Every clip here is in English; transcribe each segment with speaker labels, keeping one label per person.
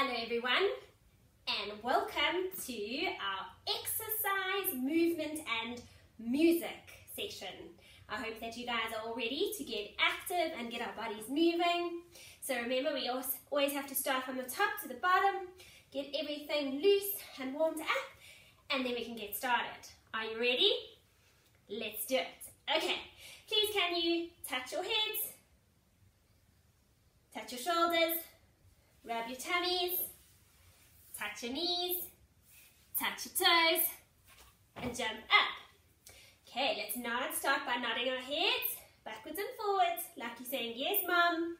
Speaker 1: Hello everyone and welcome to our exercise, movement and music session. I hope that you guys are all ready to get active and get our bodies moving. So remember we always have to start from the top to the bottom, get everything loose and warmed up and then we can get started. Are you ready? Let's do it. Okay, please can you touch your heads, touch your shoulders, rub your tummies, touch your knees, touch your toes, and jump up. Okay, let's nod. Start by nodding our heads backwards and forwards, like you're saying, yes, mom.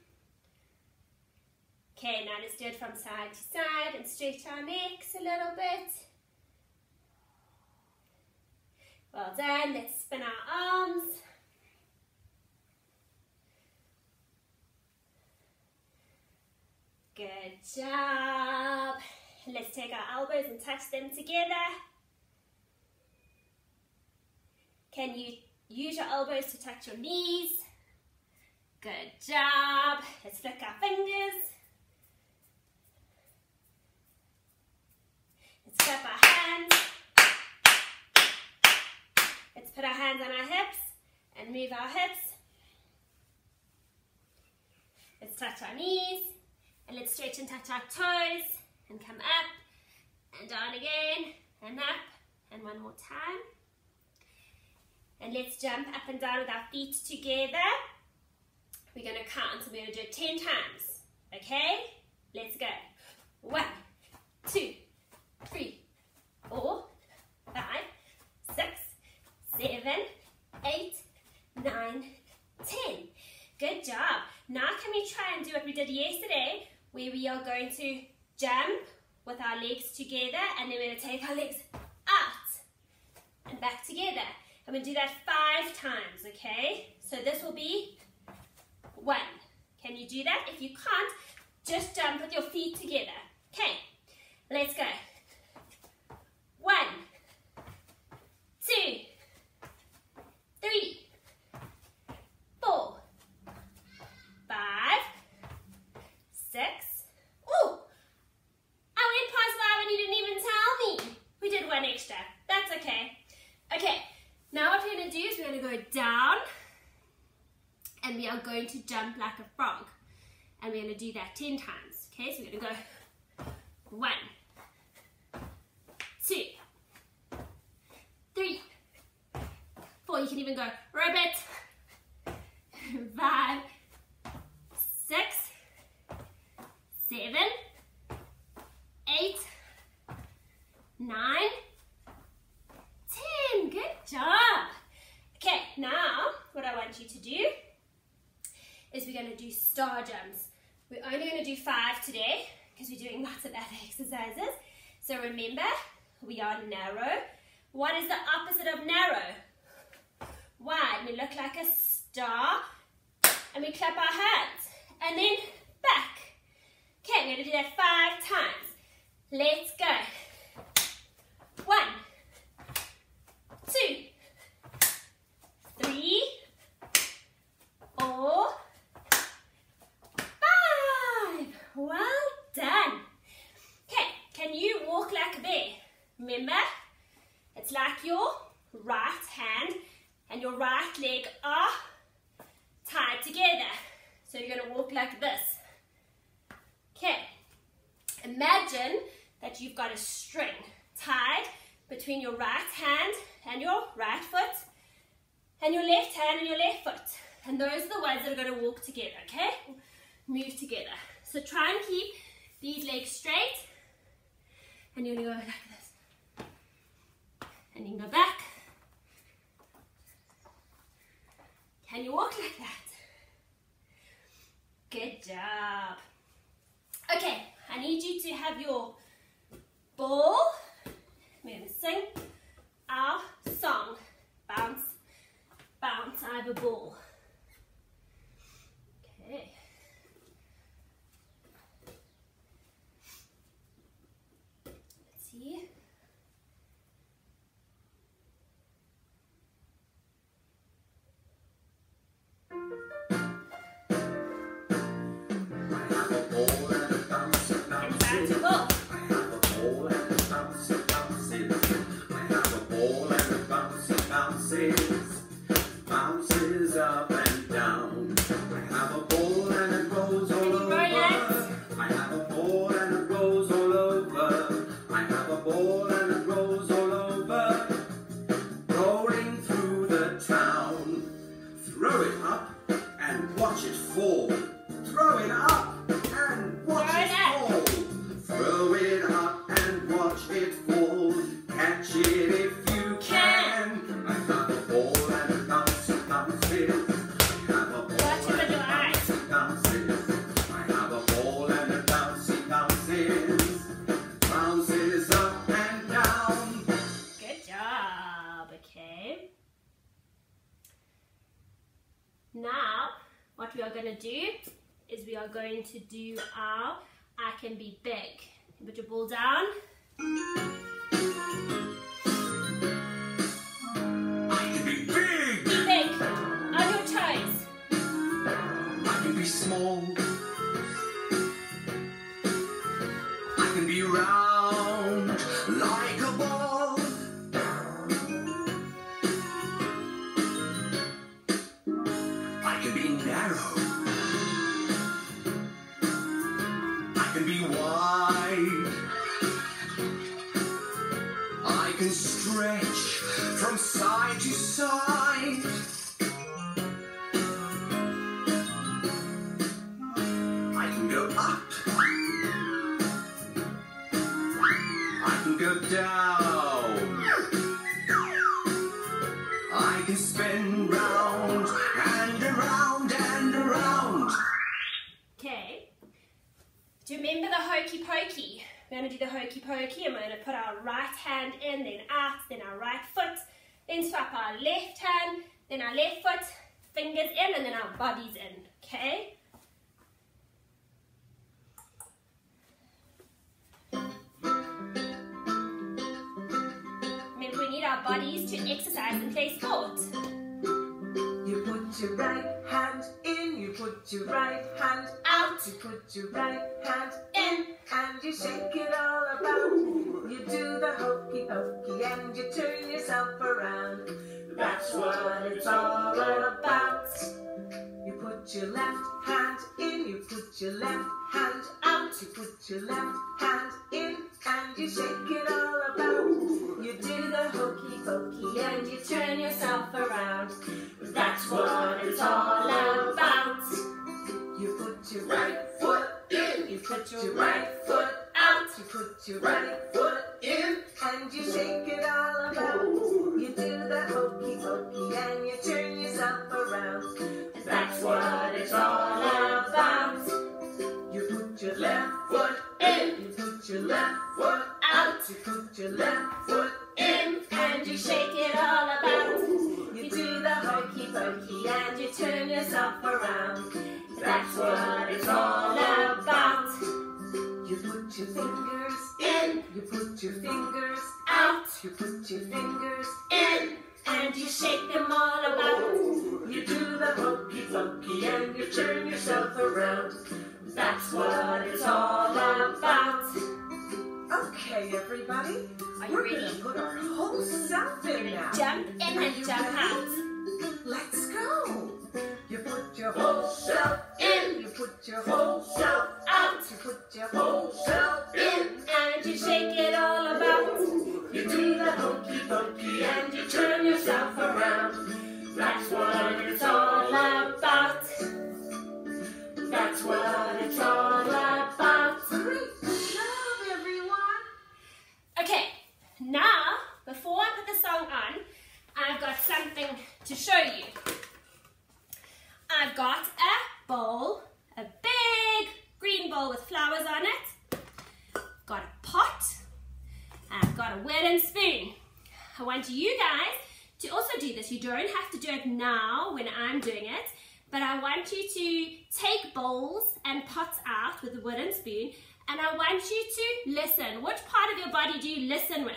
Speaker 1: Okay, now let's do it from side to side and stretch our necks a little bit. Well done. Let's spin our arms. Good job. Let's take our elbows and touch them together. Can you use your elbows to touch your knees? Good job. Let's flick our fingers. Let's clap our hands. Let's put our hands on our hips and move our hips. Let's touch our knees. And let's stretch and touch our toes and come up and down again and up and one more time. And let's jump up and down with our feet together. We're going to count, so we're going to do it 10 times. Okay? Let's go. One, two, three, four, five, six, seven, eight, nine, ten. Good job. Now can we try and do what we did yesterday where we are going to jump with our legs together and then we're going to take our legs out and back together. I'm going to do that five times, okay? So this will be one. Can you do that? If you can't, just jump with your feet together. Okay, let's go. One, two, three, four, five, six. Oh, I went past five and you didn't even tell me. We did one extra. That's okay. Okay, now what we're going to do is we're going to go down and we are going to jump like a frog. And we're going to do that 10 times. Okay, so we're going to go one, two, three, four. You can even go rabbit, five, six, seven, eight, nine, ten. Good job. Okay, now what I want you to do is we're going to star jumps. We're only going to do five today because we're doing lots of other exercises. So remember, we are narrow. What is the opposite of narrow? Wide. We look like a star and we clap our hands. And then back. Okay, we're to do that five times. Let's go. One, two, three, four, five. Well done. Okay, can you walk like a bear? Remember, it's like your right hand and your right leg are tied together. So you're going to walk like this. Okay, imagine that you've got a string tied between your right hand and your right foot and your left hand and your left foot. And those are the ones that are going to walk together, okay? Move together. So try and keep these legs straight and you're going to go like. And can go back. Can you walk like that? Good job. Okay, I need you to have your ball. We're to sing our song. Bounce, bounce, I have a ball. And Now, what we are going to do is we are going to do our I can be big. Put your ball down.
Speaker 2: I can be big.
Speaker 1: Big. On your toes.
Speaker 2: I can be small. I can be wide. I can stretch from side to side. I can go up. I can go down. I can spin round
Speaker 1: Do you remember the hokey pokey? We're going to do the hokey pokey and we're going to put our right hand in, then out, then our right foot, then swap our left hand, then our left foot, fingers in, and then our bodies in. Okay? Remember, we need our bodies to exercise and play sport.
Speaker 3: Put your right hand in, you put your right hand out, you put your right hand in, and you shake it all about. You do the hokey pokey and you turn yourself around. That's what it's all about. You put your left hand in, you put your left hand out, you put your left hand in, and you shake it all about. You do the hokey pokey and you turn yourself around. Put your right foot out, you put your right foot in, and you shake it all about. You do the hokey pokey and you turn yourself around. That's what it's all about. You put your left foot in, you put your left foot out, you put your left foot in, and you shake it all about. You do the hokey pokey and you turn yourself around. That's what it's all about. You put your fingers in, you put your fingers out, you put your fingers in, and you shake them all about. You do the hokey pokey and you turn yourself around. That's what it's all about. Okay, everybody.
Speaker 1: Are you
Speaker 3: We're
Speaker 1: ready?
Speaker 3: gonna put our whole self in now.
Speaker 1: Jump in and jump out.
Speaker 3: Let's go. You put your whole self in, you put your whole self out, you put your whole self in,
Speaker 1: And you shake it all about.
Speaker 3: you do the hokey pokey and you turn yourself around. That's what it's all about. That's what it's all about. Great job, everyone.
Speaker 1: Okay, now, before I put the song on, I've got something to show you. I've got a bowl, a big green bowl with flowers on it. Got a pot. I've got a wooden spoon. I want you guys to also do You don't have to do it now when I'm doing it, but I want you to take bowls and pots out with a wooden spoon and I want you to listen. Which part of your body do you listen with?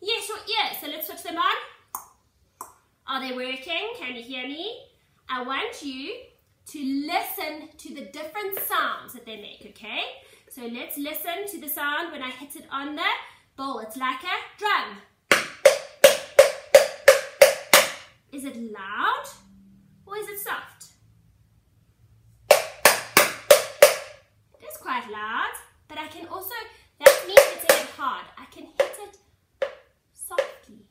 Speaker 1: Yes, your ears. So let's switch them on. Are they working? Can you hear me? I want you to listen to the different sounds that they make, okay? So let's listen to the sound when I hit it on the bowl. It's like a drum. Is it loud or is it soft? It is quite loud, but I can also, that means it's a bit hard. I can hit it softly.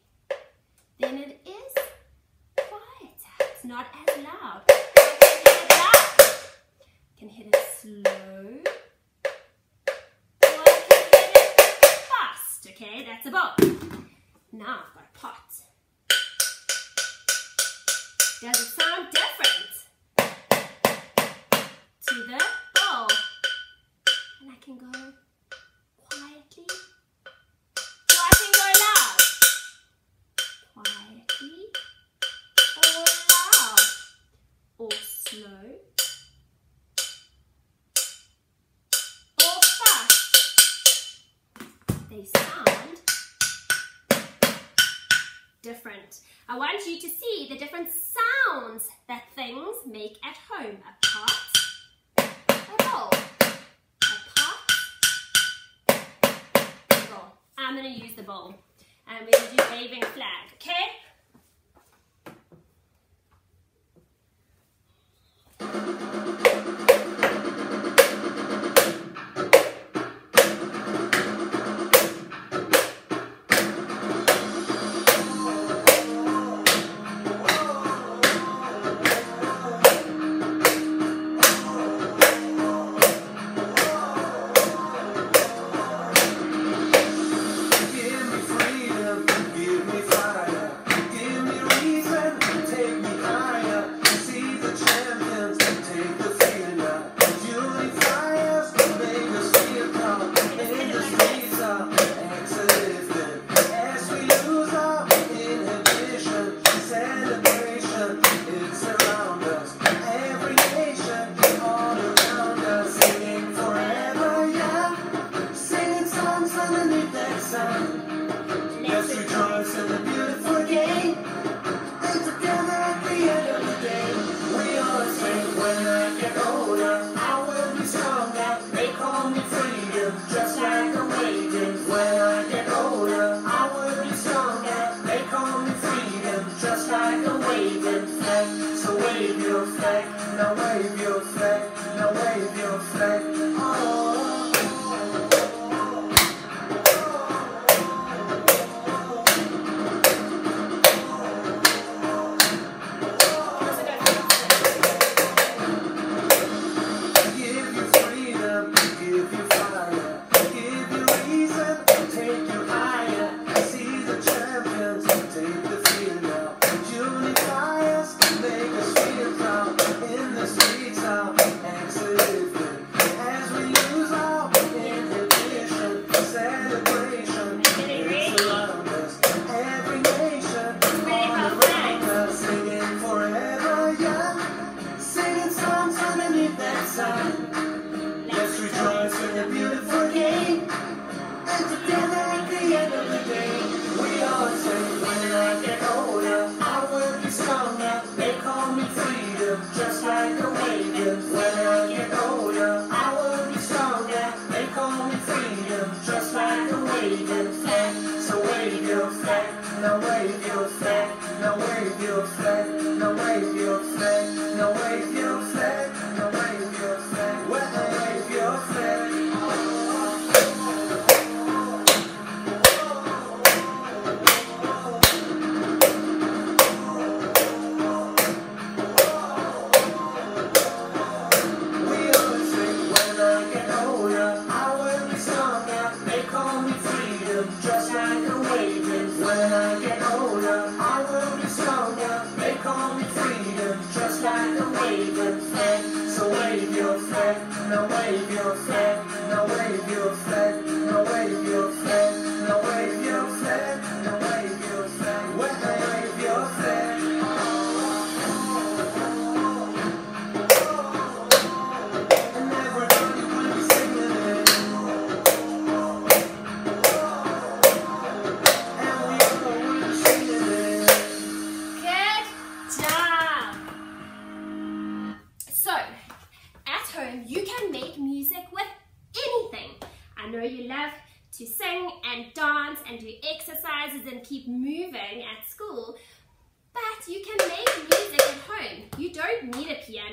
Speaker 1: Then it is quieter. It's not as loud. Can hit it it slow. Or I can hit it fast. Okay, that's a bowl. Now
Speaker 2: I'm going to use the bowl. And we're going to do waving flag, okay?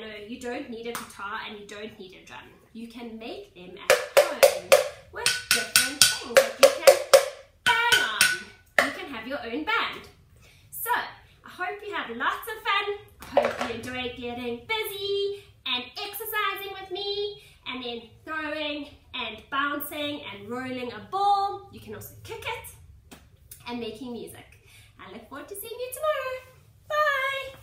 Speaker 2: piano, you don't need a guitar and you don't need a drum. You can make them at home with different things that you can bang on. You can have your own band. So, I hope you had lots of fun. I hope you enjoyed getting busy and exercising with me and then throwing and bouncing and rolling a ball. You can also kick it and making music. I look forward to seeing you tomorrow. Bye!